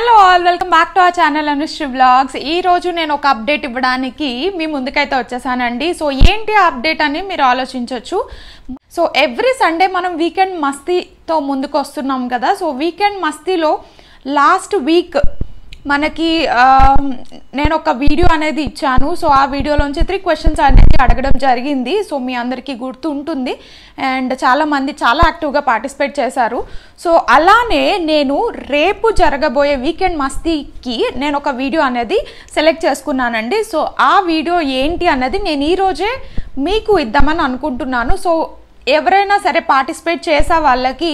Hello all welcome back to ఆ channel Anushree blogs ఈ రోజు నేను ఒక అప్డేట్ ఇవ్వడానికి మీ ముందుకైతే వచ్చేసానండి. సో ఏంటి అప్డేట్ అని మీరు ఆలోచించవచ్చు సో ఎవ్రీ సండే మనం వీకెండ్ మస్తీతో ముందుకు వస్తున్నాం కదా. సో వీకెండ్ మస్తీలో లాస్ట్ వీక్ మనకి నేను ఒక వీడియో అనేది ఇచ్చాను. సో ఆ వీడియోలోంచి త్రీ క్వశ్చన్స్ అనేది అడగడం జరిగింది. సో మీ అందరికీ గుర్తు ఉంటుంది. అండ్ చాలామంది చాలా యాక్టివ్గా పార్టిసిపేట్ చేశారు. సో అలానే నేను రేపు జరగబోయే వీకెండ్ మస్తీకి నేను ఒక వీడియో అనేది సెలెక్ట్ చేసుకున్నానండి. సో ఆ వీడియో ఏంటి అన్నది నేను ఈరోజే మీకు ఇద్దామని అనుకుంటున్నాను. సో ఎవరైనా సరే పార్టిసిపేట్ చేసే వాళ్ళకి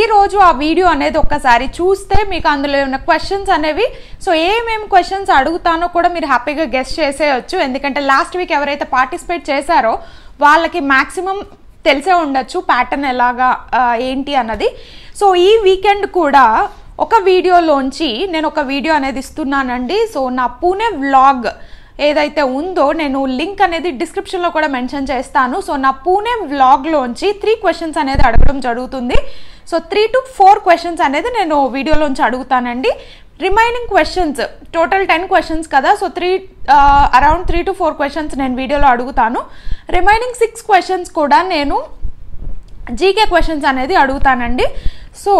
ఈరోజు ఆ వీడియో అనేది ఒక్కసారి చూస్తే మీకు అందులో ఉన్న క్వశ్చన్స్ అనేవి సో ఏమేమి క్వశ్చన్స్ అడుగుతానో కూడా మీరు హ్యాపీగా గెస్ట్ చేసేయచ్చు. ఎందుకంటే లాస్ట్ వీక్ ఎవరైతే పార్టిసిపేట్ చేశారో వాళ్ళకి మ్యాక్సిమం తెలిసే ఉండొచ్చు ప్యాటర్న్ ఎలాగా ఏంటి అన్నది. సో ఈ వీకెండ్ కూడా ఒక వీడియోలోంచి నేను ఒక వీడియో అనేది ఇస్తున్నానండి. సో నా పూణే వ్లాగ్ ఏదైతే ఉందో నేను లింక్ అనేది డిస్క్రిప్షన్లో కూడా మెన్షన్ చేస్తాను. సో నా పూణే వ్లాగ్లోంచి త్రీ క్వశ్చన్స్ అనేది అడగడం జరుగుతుంది. So three to four questions అనేది నేను వీడియోలోంచి అడుగుతానండి. Remaining questions total ten questions కదా. So three around three to four questions నేను వీడియోలో అడుగుతాను. రిమైనింగ్ సిక్స్ క్వశ్చన్స్ కూడా నేను జీకే క్వశ్చన్స్ అనేది అడుగుతానండి. సో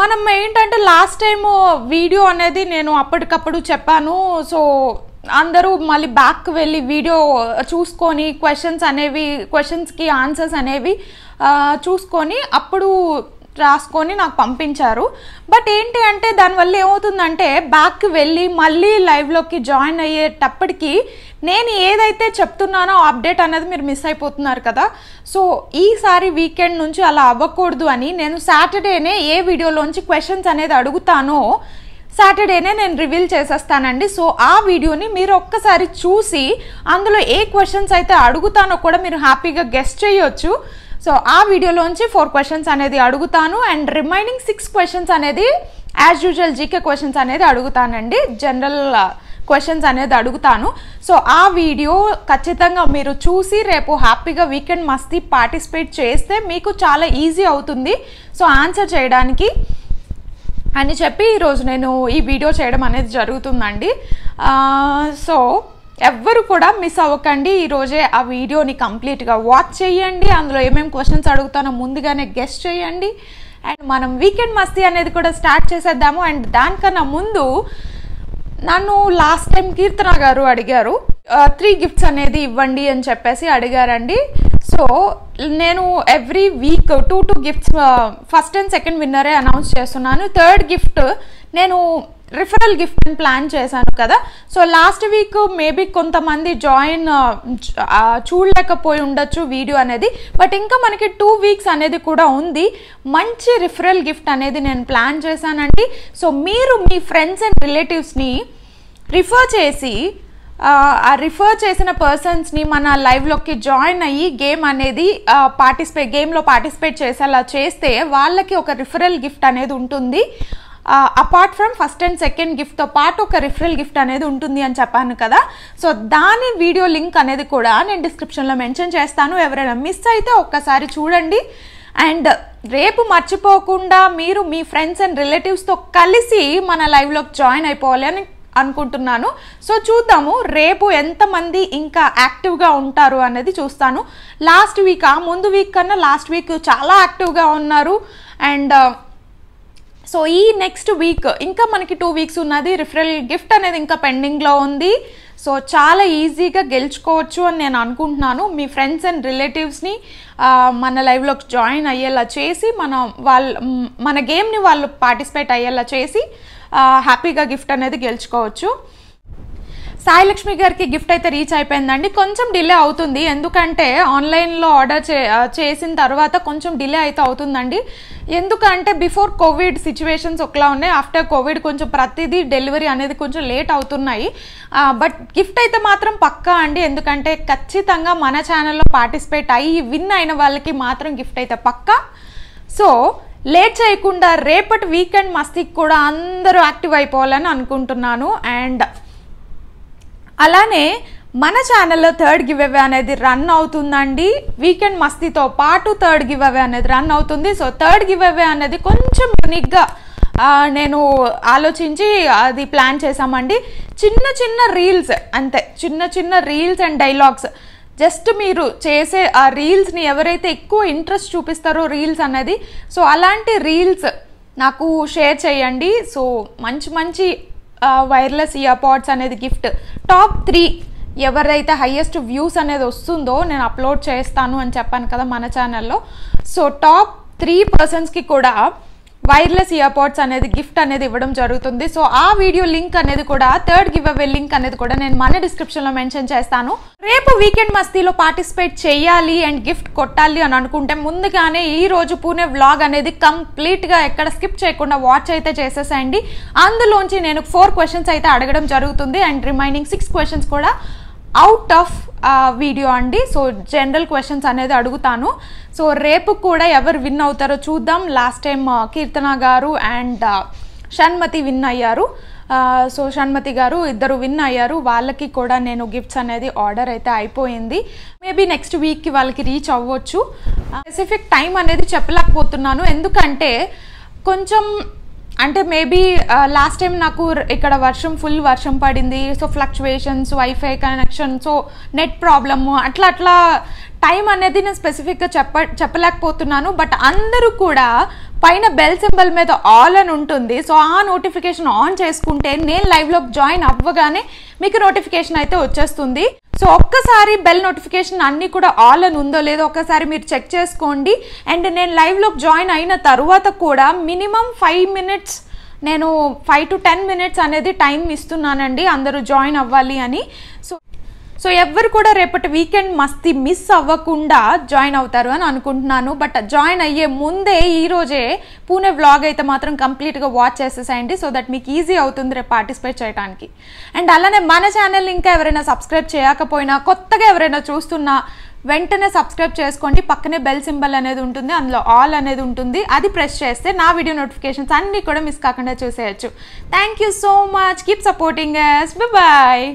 మనం ఏంటంటే లాస్ట్ టైం వీడియో అనేది నేను అప్పటికప్పుడు చెప్పాను. సో అందరూ మళ్ళీ బ్యాక్ వెళ్ళి వీడియో uh, చూసుకొని క్వశ్చన్స్ అనేవి క్వశ్చన్స్కి ఆన్సర్స్ అనేవి uh, చూసుకొని అప్పుడు రాసుకొని నాకు పంపించారు. బట్ ఏంటి అంటే దానివల్ల ఏమవుతుందంటే బ్యాక్ వెళ్ళి మళ్ళీ లైవ్లోకి జాయిన్ అయ్యేటప్పటికి నేను ఏదైతే చెప్తున్నానో అప్డేట్ అనేది మీరు మిస్ అయిపోతున్నారు కదా. సో ఈసారి వీకెండ్ నుంచి అలా అవ్వకూడదు అని నేను సాటర్డేనే ఏ వీడియోలోంచి క్వశ్చన్స్ అనేది అడుగుతానో సాటర్డేనే నేను రివీల్ చేసేస్తానండి. సో ఆ వీడియోని మీరు ఒక్కసారి చూసి అందులో ఏ క్వశ్చన్స్ అయితే అడుగుతానో కూడా మీరు హ్యాపీగా గెస్ట్ చేయొచ్చు. సో ఆ వీడియోలోంచి ఫోర్ క్వశ్చన్స్ అనేది అడుగుతాను. అండ్ రిమైనింగ్ సిక్స్ క్వశ్చన్స్ అనేది యాజ్ యూజువల్ జీకే క్వశ్చన్స్ అనేది అడుగుతానండి. జనరల్ క్వశ్చన్స్ uh, అనేది అడుగుతాను. సో ఆ వీడియో ఖచ్చితంగా మీరు చూసి రేపు హ్యాపీగా వీకెండ్ మస్తీ పార్టిసిపేట్ చేస్తే మీకు చాలా ఈజీ అవుతుంది. సో ఆన్సర్ చేయడానికి అని చెప్పి ఈరోజు నేను ఈ వీడియో చేయడం అనేది జరుగుతుందండి. సో ఎవ్వరు కూడా మిస్ అవ్వకండి. ఈరోజే ఆ వీడియోని కంప్లీట్గా వాచ్ చేయండి. అందులో ఏమేమి క్వశ్చన్స్ అడుగుతానో ముందుగానే గెస్ట్ చేయండి. అండ్ మనం వీకెండ్ మస్తీ అనేది కూడా స్టార్ట్ చేసేద్దాము. అండ్ దానికన్నా ముందు నన్ను లాస్ట్ టైం కీర్తన గారు అడిగారు త్రీ గిఫ్ట్స్ అనేది ఇవ్వండి అని చెప్పేసి అడిగారండి. సో నేను every week two two gifts first and second విన్నరే announce చేస్తున్నాను. థర్డ్ గిఫ్ట్ నేను రిఫరల్ గిఫ్ట్ అని ప్లాన్ చేశాను కదా. సో లాస్ట్ వీక్ మేబీ కొంతమంది జాయిన్ uh, చూడలేకపోయి ఉండొచ్చు వీడియో అనేది. బట్ ఇంకా మనకి టూ వీక్స్ అనేది కూడా ఉంది. మంచి రిఫరల్ గిఫ్ట్ అనేది నేను ప్లాన్ చేశానండి. సో మీరు మీ ఫ్రెండ్స్ అండ్ రిలేటివ్స్ని రిఫర్ చేసి రిఫర్ చేసిన పర్సన్స్ని మన లైవ్లోకి జాయిన్ అయ్యి గేమ్ అనేది పార్టిసిపేట్ గేమ్లో పార్టిసిపేట్ చేసేలా చేస్తే వాళ్ళకి ఒక రిఫరల్ గిఫ్ట్ అనేది ఉంటుంది. Apart from first and second గిఫ్ట్తో పాటు ఒక రిఫరల్ గిఫ్ట్ అనేది ఉంటుంది అని చెప్పాను కదా. సో దాని వీడియో లింక్ అనేది కూడా నేను డిస్క్రిప్షన్లో మెన్షన్ చేస్తాను. ఎవరైనా మిస్ అయితే ఒక్కసారి చూడండి. అండ్ రేపు మర్చిపోకుండా మీరు మీ ఫ్రెండ్స్ అండ్ రిలేటివ్స్తో కలిసి మన లైవ్లోకి జాయిన్ అయిపోవాలి అని అనుకుంటున్నాను. సో చూద్దాము రేపు ఎంతమంది ఇంకా యాక్టివ్గా ఉంటారు అనేది చూస్తాను. లాస్ట్ వీక్ ఆ ముందు వీక్ కన్నా లాస్ట్ వీక్ చాలా యాక్టివ్గా ఉన్నారు. అండ్ uh, సో ఈ నెక్స్ట్ వీక్ ఇంకా మనకి టూ వీక్స్ ఉన్నది. రిఫరల్ గిఫ్ట్ అనేది ఇంకా పెండింగ్లో ఉంది. సో చాలా ఈజీగా గెలుచుకోవచ్చు అని నేను అనుకుంటున్నాను. మీ ఫ్రెండ్స్ అండ్ రిలేటివ్స్ని మన లైవ్లోకి జాయిన్ అయ్యేలా చేసి మన వాళ్ళ మన గేమ్ని వాళ్ళు పార్టిసిపేట్ అయ్యేలా చేసి హ్యాపీగా గిఫ్ట్ అనేది గెలుచుకోవచ్చు. సాయి లక్ష్మి గారికి గిఫ్ట్ అయితే రీచ్ అయిపోయిందండి. కొంచెం డిలే అవుతుంది. ఎందుకంటే ఆన్లైన్లో ఆర్డర్ చే చేసిన తర్వాత కొంచెం డిలే అయితే అవుతుందండి. ఎందుకంటే బిఫోర్ కోవిడ్ సిచ్యువేషన్స్ ఒకలా ఉన్నాయి. ఆఫ్టర్ కోవిడ్ కొంచెం ప్రతిదీ డెలివరీ అనేది కొంచెం లేట్ అవుతున్నాయి. బట్ గిఫ్ట్ అయితే మాత్రం పక్కా అండి. ఎందుకంటే ఖచ్చితంగా మన ఛానల్లో పార్టిసిపేట్ అయ్యి విన్ అయిన వాళ్ళకి మాత్రం గిఫ్ట్ అయితే పక్కా. సో లేట్ చేయకుండా రేపటి వీకెండ్ మస్తికి కూడా అందరూ యాక్టివ్ అయిపోవాలని అనుకుంటున్నాను. అండ్ అలానే మన ఛానల్లో థర్డ్ గివ్ అవే అనేది రన్ అవుతుందండి. వీకెండ్ మస్తీతో పాటు థర్డ్ గివ్ అవే అనేది రన్ అవుతుంది. సో థర్డ్ గివ్ అవే అనేది కొంచెం యూనిక్గా నేను ఆలోచించి అది ప్లాన్ చేసామండి చిన్న చిన్న రీల్స్ అంతే. చిన్న చిన్న రీల్స్ అండ్ డైలాగ్స్. జస్ట్ మీరు చేసే ఆ రీల్స్ని ఎవరైతే ఎక్కువ ఇంట్రెస్ట్ చూపిస్తారో రీల్స్ అనేది సో అలాంటి రీల్స్ నాకు షేర్ చేయండి. సో మంచి మంచి వైర్లెస్ ఇయర్ పాడ్స్ అనేది గిఫ్ట్. టాప్ త్రీ ఎవరైతే హయ్యెస్ట్ వ్యూస్ అనేది వస్తుందో నేను అప్లోడ్ చేస్తాను అని చెప్పాను కదా మన ఛానల్లో సో టాప్ త్రీ పర్సన్స్కి కూడా వైర్లెస్ ఇయర్ పాడ్స్ అనేది గిఫ్ట్ అనేది ఇవ్వడం జరుగుతుంది. సో ఆ వీడియో లింక్ అనేది కూడా థర్డ్ గివ్ అవే లింక్ అనేది కూడా నేను మన డిస్క్రిప్షన్లో మెన్షన్ చేస్తాను. రేపు వీకెండ్ మస్తీలో పార్టిసిపేట్ చేయాలి అండ్ గిఫ్ట్ కొట్టాలి అని అనుకుంటే ముందుగానే ఈ రోజు పూణే వ్లాగ్ అనేది కంప్లీట్గా ఎక్కడ స్కిప్ చేయకుండా వాచ్ అయితే చేసేసేయండి. అందులోంచి నేను ఫోర్ క్వశ్చన్స్ అయితే అడగడం జరుగుతుంది అండ్ రిమైనింగ్ సిక్స్ క్వశ్చన్స్ కూడా అవుట్ ఆఫ్ వీడియో అండి. సో జనరల్ క్వశ్చన్స్ అనేది అడుగుతాను. సో రేపు కూడా ఎవరు విన్ అవుతారో చూద్దాం. లాస్ట్ టైం uh, కీర్తన గారు అండ్ uh, షణ్మతి విన్ అయ్యారు. Uh, సో షణ్మతి గారు ఇద్దరు విన్ అయ్యారు. వాళ్ళకి కూడా నేను గిఫ్ట్స్ అనేది ఆర్డర్ అయితే అయిపోయింది. మేబీ నెక్స్ట్ వీక్కి వాళ్ళకి రీచ్ అవ్వచ్చు. స్పెసిఫిక్ టైం అనేది చెప్పలేకపోతున్నాను. ఎందుకంటే కొంచెం అంటే మేబీ లాస్ట్ టైం నాకు ఇక్కడ వర్షం ఫుల్ వర్షం పడింది. So fluctuations wifi connection so net problem అట్లా అట్లా టైం అనేది నేను స్పెసిఫిక్గా చెప్ప చెప్పలేకపోతున్నాను. బట్ అందరూ కూడా పైన బెల్ సింబల్ మీద ఆల్ అని ఉంటుంది. సో ఆ నోటిఫికేషన్ ఆన్ చేసుకుంటే నేను లైవ్లో జాయిన్ అవ్వగానే మీకు నోటిఫికేషన్ అయితే వచ్చేస్తుంది. సో ఒక్కసారి బెల్ నోటిఫికేషన్ అన్నీ కూడా ఆల్ అని ఉందో లేదో ఒక్కసారి మీరు చెక్ చేసుకోండి. అండ్ నేను లైవ్లో జాయిన్ అయిన తర్వాత కూడా మినిమం ఫైవ్ మినిట్స్ నేను ఫైవ్ టు టెన్ మినిట్స్ అనేది టైం ఇస్తున్నానండి. అందరూ జాయిన్ అవ్వాలి అని. సో సో ఎవ్వరు కూడా రేపటి వీకెండ్ మస్తీ మిస్ అవ్వకుండా జాయిన్ అవుతారు అని అనుకుంటున్నాను. బట్ జాయిన్ అయ్యే ముందే ఈరోజే పూణే వ్లాగ్ అయితే మాత్రం కంప్లీట్గా వాచ్ చేసేసేయండి సో దట్ మీకు ఈజీ అవుతుంది రేపు పార్టిసిపేట్ చేయడానికి అండ్ అలానే మన ఛానల్ ఇంకా ఎవరైనా సబ్స్క్రైబ్ చేయకపోయినా కొత్తగా ఎవరైనా చూస్తున్నా వెంటనే సబ్స్క్రైబ్ చేసుకోండి. పక్కనే బెల్ సింబల్ అనేది ఉంటుంది అందులో ఆల్ అనేది ఉంటుంది. అది ప్రెస్ చేస్తే నా వీడియో నోటిఫికేషన్స్ అన్నీ కూడా మిస్ కాకుండా చూసేయచ్చు. Thank you so much keep supporting yes bye